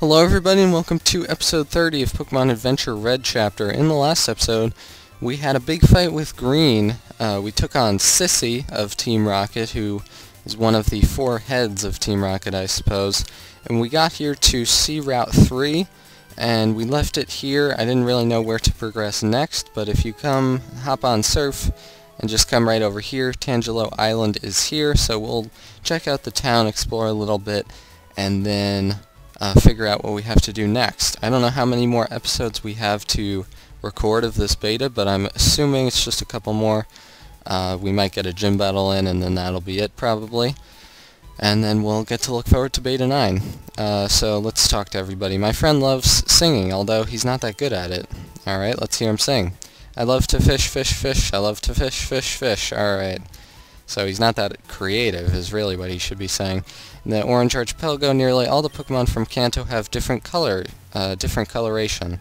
Hello everybody and welcome to episode 30 of Pokemon Adventure Red Chapter. In the last episode, we had a big fight with Green. Uh, we took on Cissy of Team Rocket, who is one of the four heads of Team Rocket, I suppose. And we got here to Sea Route 3, and we left it here. I didn't really know where to progress next, but if you come, hop on Surf, and just come right over here, Tangelo Island is here, so we'll check out the town, explore a little bit, and then uh, figure out what we have to do next. I don't know how many more episodes we have to record of this beta, but I'm assuming it's just a couple more. Uh, we might get a gym battle in, and then that'll be it probably. And then we'll get to look forward to Beta 9. Uh, so let's talk to everybody. My friend loves singing, although he's not that good at it. Alright, let's hear him sing. I love to fish, fish, fish. I love to fish, fish, fish. Alright. So he's not that creative, is really what he should be saying. In the Orange Archipelago, nearly all the Pokemon from Kanto have different color, uh, different coloration.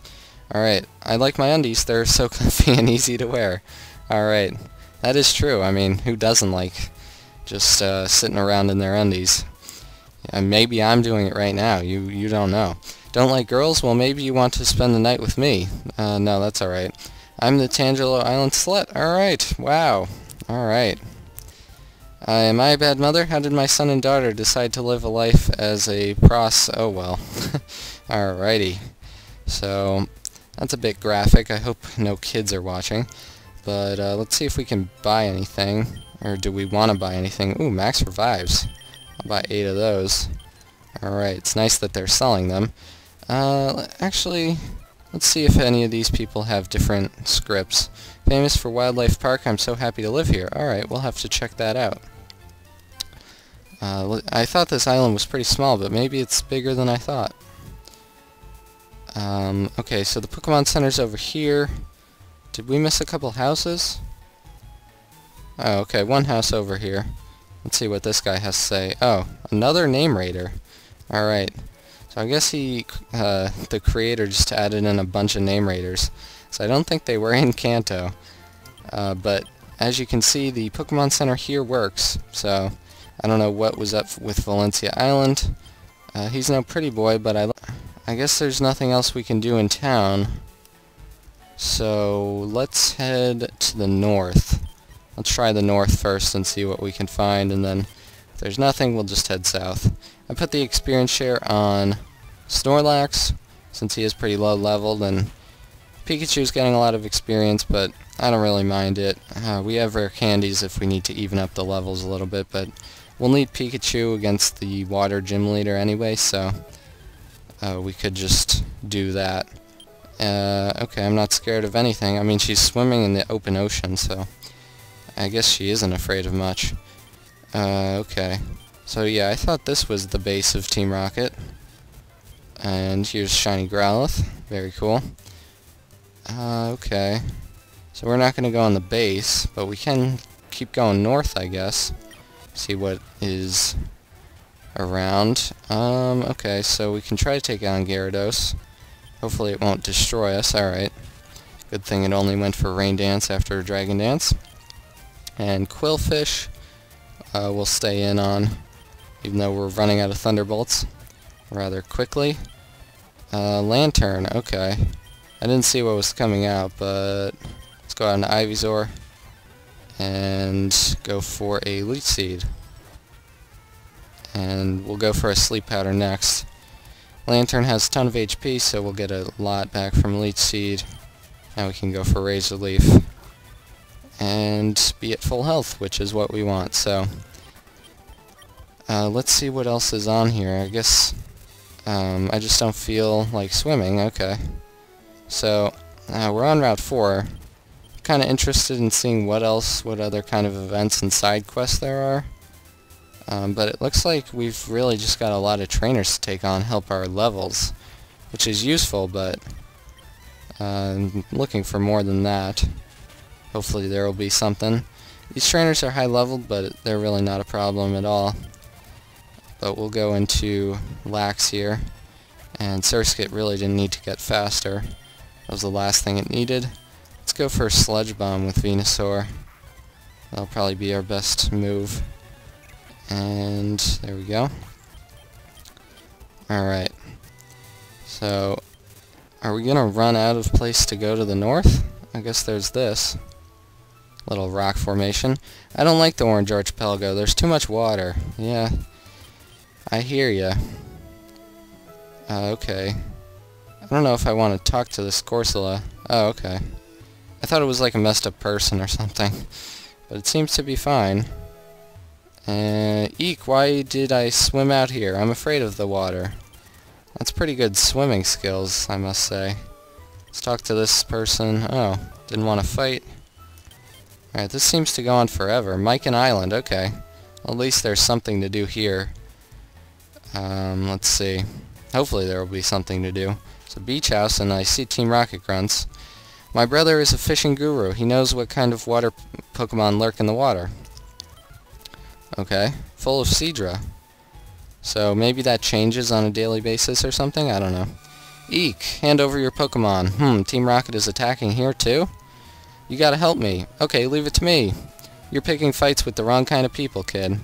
Alright, I like my undies, they're so comfy and easy to wear. Alright, that is true, I mean, who doesn't like just uh, sitting around in their undies? Maybe I'm doing it right now, you, you don't know. Don't like girls? Well, maybe you want to spend the night with me. Uh, no, that's alright. I'm the Tangelo Island Slut. Alright, wow. Alright. Uh, am I a bad mother? How did my son and daughter decide to live a life as a pros? Oh well. Alrighty. So, that's a bit graphic. I hope no kids are watching. But uh, let's see if we can buy anything. Or do we want to buy anything? Ooh, max revives. I'll buy eight of those. Alright, it's nice that they're selling them. Uh, actually, let's see if any of these people have different scripts. Famous for Wildlife Park, I'm so happy to live here. Alright, we'll have to check that out. Uh, I thought this island was pretty small, but maybe it's bigger than I thought. Um, okay, so the Pokemon Center's over here. Did we miss a couple houses? Oh, okay, one house over here. Let's see what this guy has to say. Oh, another name raider. Alright. So I guess he, uh, the creator just added in a bunch of name raiders. So I don't think they were in Kanto. Uh, but as you can see, the Pokemon Center here works. So I don't know what was up with Valencia Island. Uh, he's no pretty boy, but I, I guess there's nothing else we can do in town. So let's head to the north. Let's try the north first and see what we can find, and then if there's nothing, we'll just head south. I put the experience share on Snorlax, since he is pretty low leveled, and Pikachu's getting a lot of experience, but I don't really mind it. Uh, we have rare candies if we need to even up the levels a little bit, but we'll need Pikachu against the water gym leader anyway, so uh, we could just do that. Uh, okay, I'm not scared of anything. I mean, she's swimming in the open ocean, so I guess she isn't afraid of much. Uh, okay. So yeah, I thought this was the base of Team Rocket. And here's Shiny Growlithe. Very cool. Uh, okay. So we're not going to go on the base, but we can keep going north, I guess. See what is around. Um, okay, so we can try to take on Gyarados. Hopefully it won't destroy us. Alright. Good thing it only went for Rain Dance after Dragon Dance. And Qwilfish uh, we'll stay in on, even though we're running out of Thunderbolts rather quickly. Uh, Lanturn, okay. I didn't see what was coming out, but let's go out into Ivysaur and go for a Leech Seed. And we'll go for a Sleep Powder next. Lanturn has a ton of HP, so we'll get a lot back from Leech Seed. Now we can go for Razor Leaf. And be at full health, which is what we want, so... Uh, let's see what else is on here. I guess um, I just don't feel like swimming. Okay. So, uh, we're on Route 4. Kind of interested in seeing what else, what other kind of events and side quests there are. Um, but it looks like we've really just got a lot of trainers to take on, help our levels. Which is useful, but I'm looking for more than that. Hopefully there will be something. These trainers are high leveled, but they're really not a problem at all. But we'll go into Lax here. And Surskit really didn't need to get faster. That was the last thing it needed. Let's go for a Sludge Bomb with Venusaur. That'll probably be our best move. And there we go. Alright. So, are we gonna run out of place to go to the north? I guess there's this little rock formation. I don't like the Orange Archipelago. There's too much water. Yeah, I hear ya. Uh, okay. I don't know if I want to talk to this Corsola. Oh, okay. I thought it was like a messed up person or something. But it seems to be fine. Uh, eek, why did I swim out here? I'm afraid of the water. That's pretty good swimming skills, I must say. Let's talk to this person. Oh, didn't want to fight. Alright, this seems to go on forever. Mikan Island, okay. At least there's something to do here. Um, let's see. Hopefully there will be something to do. It's a beach house, and I see Team Rocket Grunts. My brother is a fishing guru. He knows what kind of water Pokemon lurk in the water. Okay. Full of Seadra. So maybe that changes on a daily basis or something? I don't know. Eek, hand over your Pokemon. Hmm, Team Rocket is attacking here too? You gotta help me. Okay, leave it to me. You're picking fights with the wrong kind of people, kid.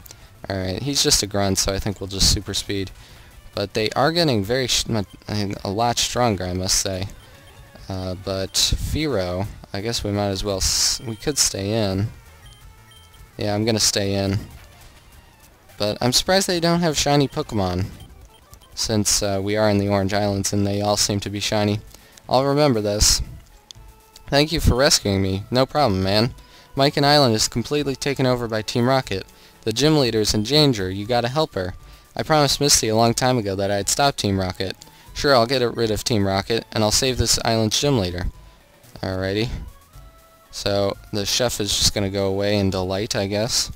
Alright, he's just a grunt, so I think we'll just super speed. But they are getting very, a lot stronger, I must say. Uh, but Firo, I guess we might as well, we could stay in. Yeah, I'm gonna stay in. But I'm surprised they don't have shiny Pokemon, since uh, we are in the Orange Islands and they all seem to be shiny. I'll remember this. Thank you for rescuing me. No problem, man. Mikan Island is completely taken over by Team Rocket. The gym leader's in danger. You gotta help her. I promised Misty a long time ago that I'd stop Team Rocket. Sure, I'll get rid of Team Rocket, and I'll save this island's gym leader. Alrighty. So, the chef is just gonna go away in delight, I guess.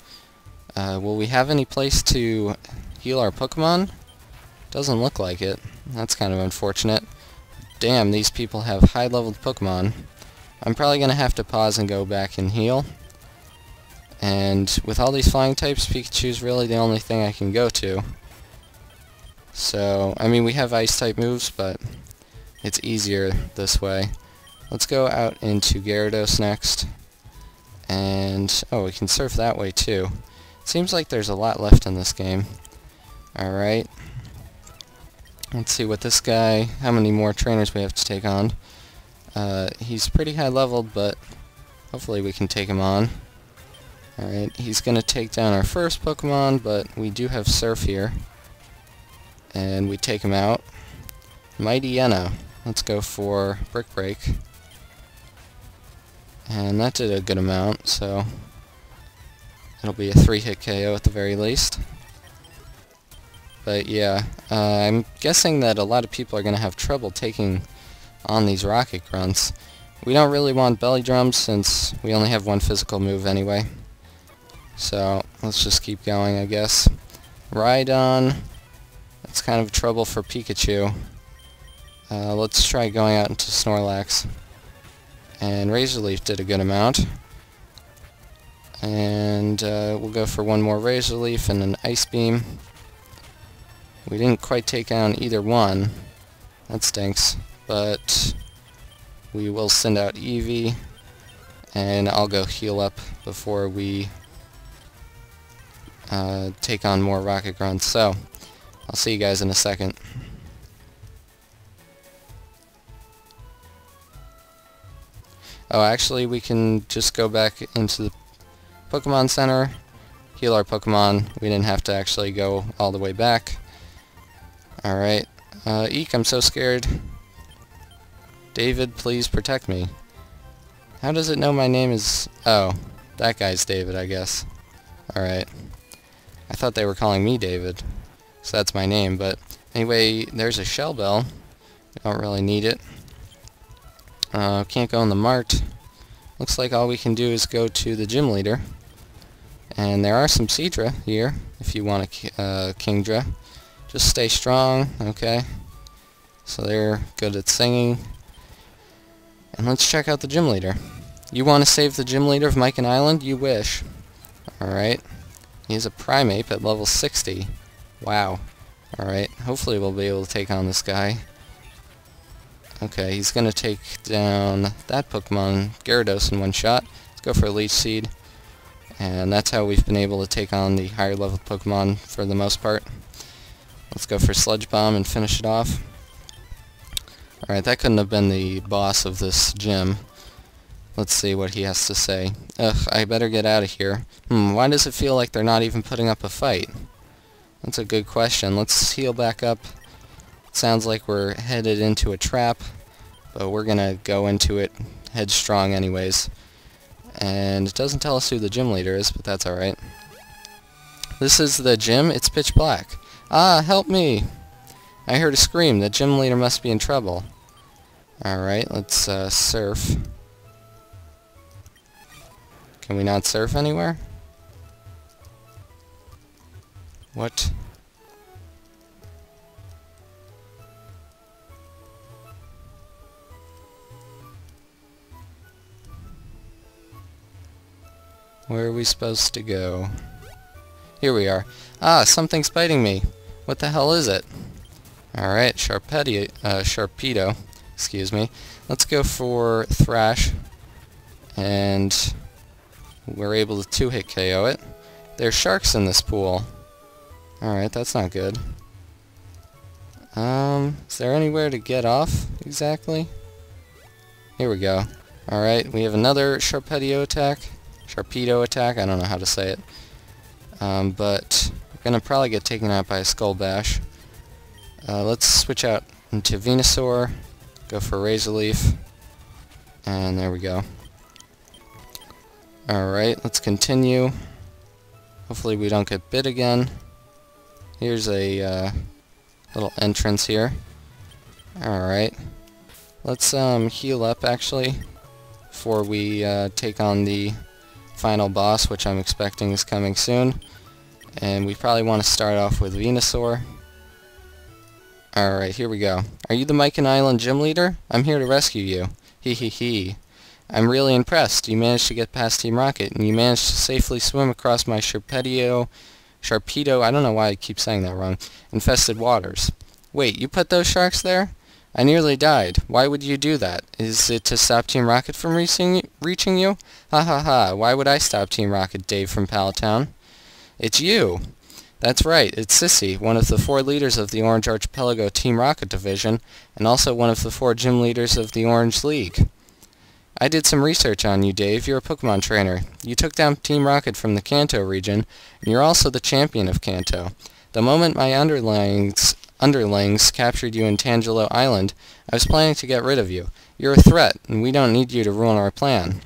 Uh, will we have any place to heal our Pokemon? Doesn't look like it. That's kind of unfortunate. Damn, these people have high-leveled Pokemon. I'm probably going to have to pause and go back and heal. And with all these flying types, Pikachu's really the only thing I can go to. So, I mean, we have ice-type moves, but it's easier this way. Let's go out into Gyarados next. And, oh, we can surf that way too. Seems like there's a lot left in this game. Alright. Let's see what this guy, how many more trainers we have to take on. Uh, he's pretty high leveled, but hopefully we can take him on. Alright, he's going to take down our first Pokemon, but we do have Surf here. And we take him out. Mighty Mightyena. Let's go for Brick Break. And that did a good amount, so It'll be a three-hit KO at the very least. But yeah, uh, I'm guessing that a lot of people are going to have trouble taking on these rocket grunts. We don't really want belly drums since we only have one physical move anyway. So let's just keep going, I guess. Rhydon. That's kind of trouble for Pikachu. Uh, let's try going out into Snorlax. And Razor Leaf did a good amount. And uh, we'll go for one more Razor Leaf and an Ice Beam. We didn't quite take down either one. That stinks. But we will send out Eevee. And I'll go heal up before we uh, take on more Rocket Grunts. So, I'll see you guys in a second. Oh, actually, we can just go back into the Pokemon Center, heal our Pokemon. We didn't have to actually go all the way back. Alright. Uh, Eek, I'm so scared. David, please protect me. How does it know my name is... Oh, that guy's David, I guess. Alright. I thought they were calling me David. So that's my name, but... Anyway, there's a shell bell. Don't really need it. Uh, can't go in the mart. Looks like all we can do is go to the gym leader. And there are some Seadra here, if you want a uh, Kingdra. Just stay strong, okay? So they're good at singing. And let's check out the gym leader. You want to save the gym leader of Mikan Island? You wish. Alright. He's a Primeape at level 60. Wow. Alright, hopefully we'll be able to take on this guy. Okay, he's gonna take down that Pokemon, Gyarados, in one shot. Let's go for a Leech Seed. And that's how we've been able to take on the higher level Pokemon for the most part. Let's go for Sludge Bomb and finish it off. Alright, that couldn't have been the boss of this gym. Let's see what he has to say. Ugh, I better get out of here. Hmm, why does it feel like they're not even putting up a fight? That's a good question. Let's heal back up. sounds like we're headed into a trap, but we're gonna go into it headstrong anyways. And it doesn't tell us who the gym leader is, but that's alright. This is the gym. It's pitch black. Ah, help me! I heard a scream. The gym leader must be in trouble. Alright, let's uh, surf. Can we not surf anywhere? What? Where are we supposed to go? Here we are. Ah, something's biting me. What the hell is it? Alright, Sharpedo, uh, Sharpedo, excuse me. Let's go for Thrash, and we're able to two-hit KO it. There's sharks in this pool. Alright, that's not good. Um, is there anywhere to get off, exactly? Here we go. Alright, we have another Sharpedo attack. Sharpedo attack, I don't know how to say it. Um, but we're gonna probably get taken out by a Skull Bash. Uh, let's switch out into Venusaur, go for Razor Leaf, and there we go. Alright, let's continue. Hopefully we don't get bit again. Here's a uh, little entrance here. Alright. Let's um, heal up actually before we uh, take on the final boss, which I'm expecting is coming soon. And we probably want to start off with Venusaur. Alright, here we go. Are you the Mikan Island gym leader? I'm here to rescue you. Hee hee hee. I'm really impressed. You managed to get past Team Rocket, and you managed to safely swim across my Sharpedo, Sharpedo, I don't know why I keep saying that wrong, infested waters. Wait, you put those sharks there? I nearly died. Why would you do that? Is it to stop Team Rocket from reaching, reaching you? Ha ha ha, why would I stop Team Rocket, Dave from Pallet Town? It's you! That's right, it's Cissy, one of the four leaders of the Orange Archipelago Team Rocket Division, and also one of the four gym leaders of the Orange League. I did some research on you, Dave. You're a Pokemon trainer. You took down Team Rocket from the Kanto region, and you're also the champion of Kanto. The moment my underlings, underlings captured you in Tangelo Island, I was planning to get rid of you. You're a threat, and we don't need you to ruin our plan.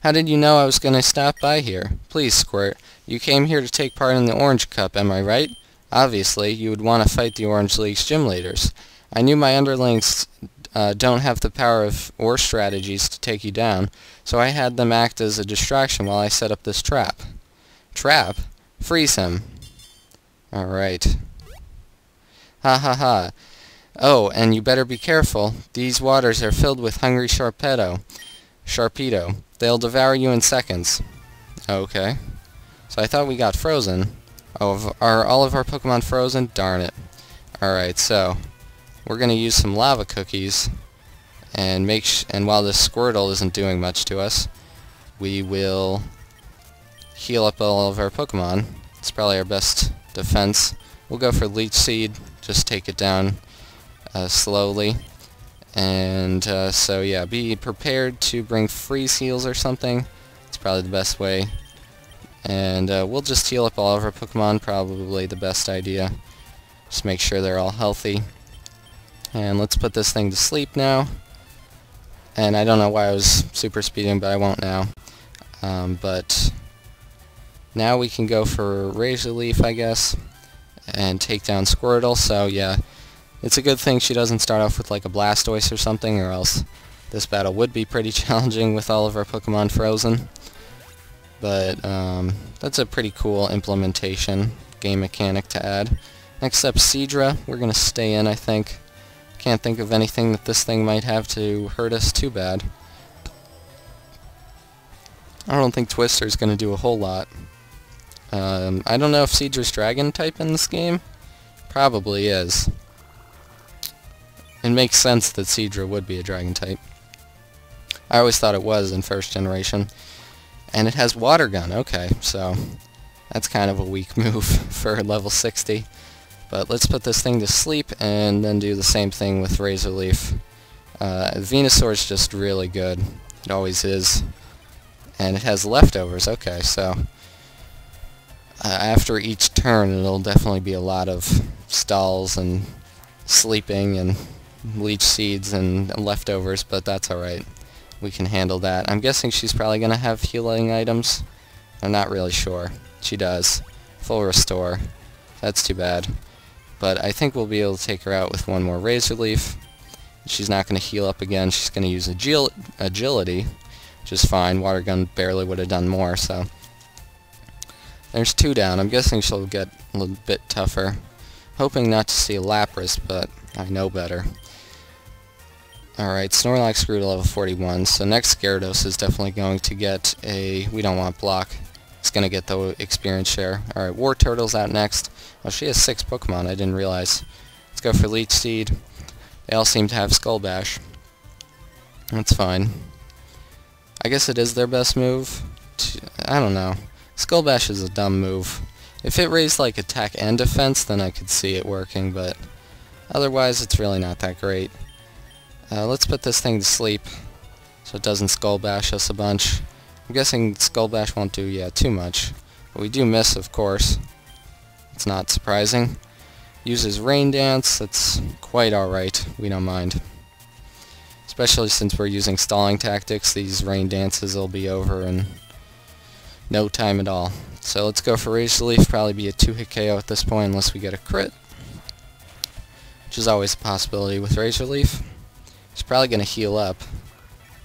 How did you know I was going to stop by here? Please, Squirt. You came here to take part in the Orange Cup, am I right? Obviously, you would want to fight the Orange League's gym leaders. I knew my underlings uh, don't have the power of or strategies to take you down, so I had them act as a distraction while I set up this trap. Trap? Freeze him. Alright. Ha ha ha. Oh, and you better be careful. These waters are filled with hungry Sharpedo. Sharpedo. They'll devour you in seconds. Okay. So I thought we got frozen. Oh, are all of our Pokemon frozen? Darn it. Alright, so we're going to use some lava cookies and make and while this Squirtle isn't doing much to us, we will heal up all of our Pokemon. It's probably our best defense. We'll go for Leech Seed, just take it down uh, slowly. And uh, so yeah, be prepared to bring freeze heals or something. It's probably the best way. And uh, we'll just heal up all of our Pokemon, probably the best idea. Just make sure they're all healthy. And let's put this thing to sleep now. And I don't know why I was super speeding, but I won't now. Um, but now we can go for Razor Leaf, I guess, and take down Squirtle. So yeah, it's a good thing she doesn't start off with like a Blastoise or something, or else this battle would be pretty challenging with all of our Pokemon frozen. But um, that's a pretty cool implementation, game mechanic to add. Next up, Seadra. We're going to stay in, I think. Can't think of anything that this thing might have to hurt us too bad. I don't think Twister's going to do a whole lot. Um, I don't know if Seadra's Dragon type in this game. Probably is. It makes sense that Seadra would be a Dragon type. I always thought it was in first generation. And it has Water Gun, okay, so that's kind of a weak move for level 60. But let's put this thing to sleep and then do the same thing with Razor Leaf. Uh, Venusaur is just really good. It always is. And it has leftovers. Okay, so uh, after each turn it'll definitely be a lot of stalls and sleeping and leech seeds and leftovers, but that's alright. We can handle that. I'm guessing she's probably going to have healing items. I'm not really sure. She does. Full restore. That's too bad. But I think we'll be able to take her out with one more Razor Leaf. She's not going to heal up again. She's going to use agil agility, which is fine. Water Gun barely would have done more, so... There's two down. I'm guessing she'll get a little bit tougher. Hoping not to see a Lapras, but I know better. Alright, Snorlax grew to level 41, so next Gyarados is definitely going to get a... We don't want block. It's going to get the experience share. Alright, Wartortle's out next. Oh, she has six Pokemon, I didn't realize. Let's go for Leech Seed. They all seem to have Skull Bash. That's fine. I guess it is their best move. I don't know. Skull Bash is a dumb move. If it raised like attack and defense, then I could see it working, but otherwise it's really not that great. Uh, let's put this thing to sleep so it doesn't Skull Bash us a bunch. I'm guessing Skull Bash won't do, yeah, too much. But we do miss, of course. It's not surprising. Uses Rain Dance, that's quite alright. We don't mind. Especially since we're using stalling tactics, these Rain Dances will be over in no time at all. So let's go for Razor Leaf, probably be a 2-hit KO at this point unless we get a crit. Which is always a possibility with Razor Leaf. He's probably going to heal up,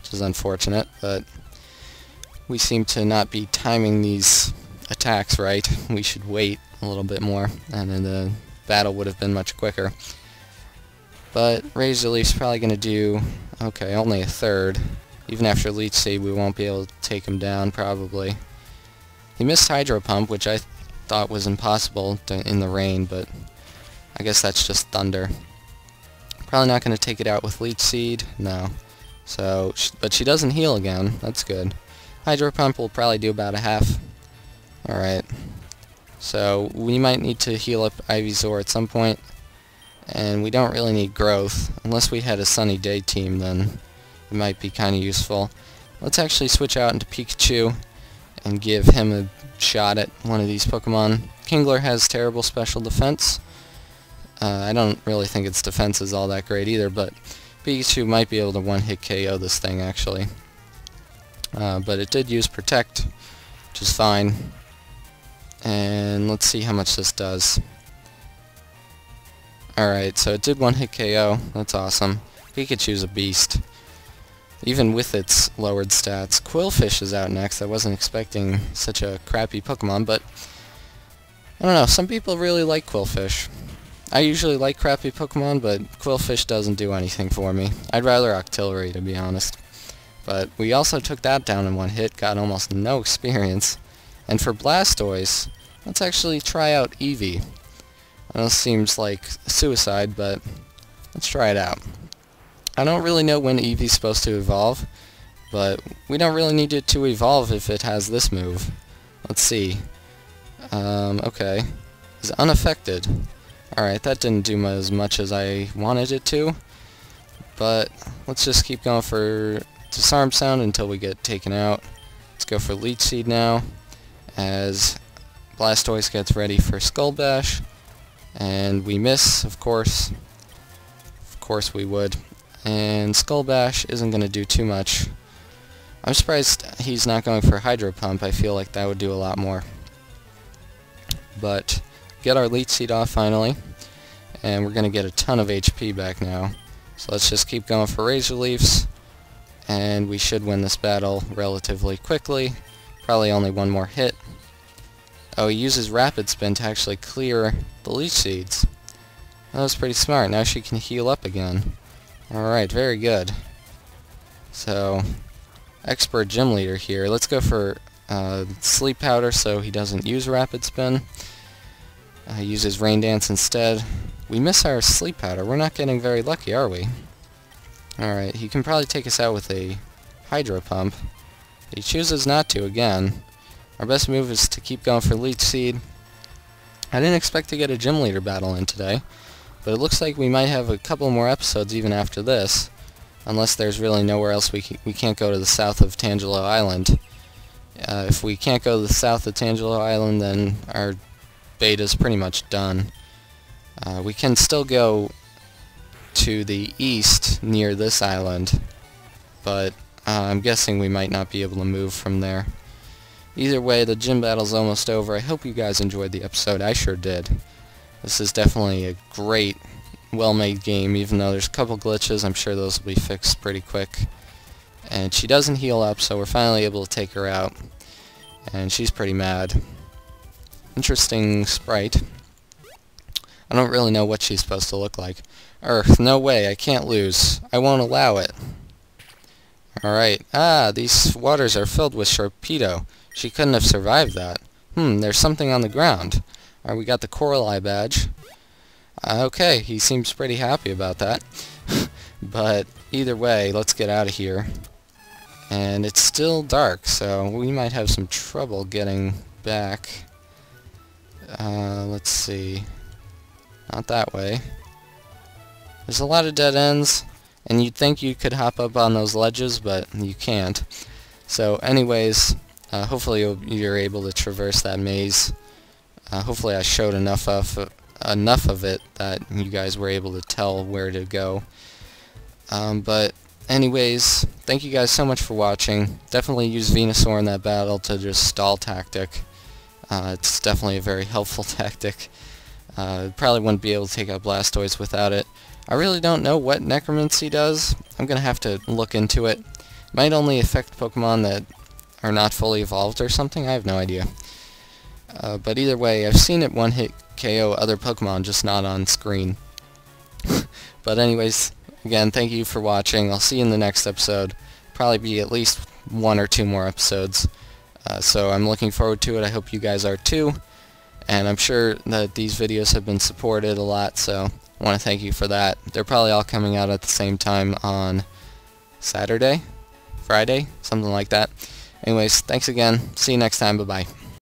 which is unfortunate, but we seem to not be timing these attacks right. We should wait a little bit more, and then the battle would have been much quicker. But Razor Leaf's probably going to do, okay, only a third. Even after Leech Seed, we won't be able to take him down, probably. He missed Hydro Pump, which I th thought was impossible in the rain, but I guess that's just Thunder. Probably not going to take it out with Leech Seed, no. So, but she doesn't heal again, that's good. Hydro Pump will probably do about a half. Alright. So, we might need to heal up Ivysaur at some point, and we don't really need growth. Unless we had a sunny day team, then it might be kind of useful. Let's actually switch out into Pikachu and give him a shot at one of these Pokemon. Kingler has terrible special defense. Uh, I don't really think its defense is all that great either, but Pikachu might be able to one-hit KO this thing, actually. Uh, but it did use Protect, which is fine. And let's see how much this does. Alright, so it did one-hit KO. That's awesome. Pikachu's a beast even with its lowered stats. Qwilfish is out next. I wasn't expecting such a crappy Pokemon, but I don't know. Some people really like Qwilfish. I usually like crappy Pokemon, but Qwilfish doesn't do anything for me. I'd rather Octillery, to be honest. But we also took that down in one hit, got almost no experience. And for Blastoise, let's actually try out Eevee. I know it seems like suicide, but let's try it out. I don't really know when Eevee's supposed to evolve, but we don't really need it to evolve if it has this move. Let's see. Um, okay. It's unaffected. Alright, that didn't do as much as I wanted it to, but let's just keep going for Disarm Sound until we get taken out. Let's go for Leech Seed now, as Blastoise gets ready for Skull Bash, and we miss, of course. Of course we would. And Skull Bash isn't going to do too much. I'm surprised he's not going for Hydro Pump. I feel like that would do a lot more. But get our Leech Seed off finally. And we're going to get a ton of HP back now. So let's just keep going for Razor Leafs. And we should win this battle relatively quickly. Probably only one more hit. Oh, he uses Rapid Spin to actually clear the Leech Seeds. That was pretty smart. Now she can heal up again. Alright, very good. So, expert gym leader here. Let's go for uh, sleep powder so he doesn't use rapid spin. Uh, uses rain dance instead. We miss our sleep powder. We're not getting very lucky, are we? Alright, he can probably take us out with a hydro pump. He chooses not to again. Our best move is to keep going for leech seed. I didn't expect to get a gym leader battle in today, but it looks like we might have a couple more episodes even after this, unless there's really nowhere else we, we can't go to the south of Tangelo Island. Uh, if we can't go to the south of Tangelo Island, then our beta's pretty much done. Uh, we can still go to the east near this island, but uh, I'm guessing we might not be able to move from there. Either way, the gym battle's almost over. I hope you guys enjoyed the episode. I sure did. This is definitely a great, well-made game, even though there's a couple glitches. I'm sure those will be fixed pretty quick. And she doesn't heal up, so we're finally able to take her out. And she's pretty mad. Interesting sprite. I don't really know what she's supposed to look like. Earth, no way, I can't lose. I won't allow it. Alright. Ah, these waters are filled with Sharpedo. She couldn't have survived that. Hmm, there's something on the ground. Alright, we got the Coral Eye badge. Uh, okay, he seems pretty happy about that. but either way, let's get out of here. And it's still dark, so we might have some trouble getting back. Uh, let's see. Not that way. There's a lot of dead ends, and you'd think you could hop up on those ledges, but you can't. So anyways, uh, hopefully you're able to traverse that maze. Uh, hopefully I showed enough of enough of it that you guys were able to tell where to go. Um, but anyways, thank you guys so much for watching. Definitely use Venusaur in that battle to just stall tactic. Uh, it's definitely a very helpful tactic. Uh, probably wouldn't be able to take out Blastoise without it. I really don't know what Necromancy does. I'm going to have to look into it. Might only affect Pokemon that are not fully evolved or something. I have no idea. Uh, but either way, I've seen it one-hit KO other Pokemon, just not on screen. but anyways, again, thank you for watching. I'll see you in the next episode. Probably be at least one or two more episodes. Uh, so I'm looking forward to it. I hope you guys are too. And I'm sure that these videos have been supported a lot, so I want to thank you for that. They're probably all coming out at the same time on Saturday? Friday? Something like that. Anyways, thanks again. See you next time. Bye-bye.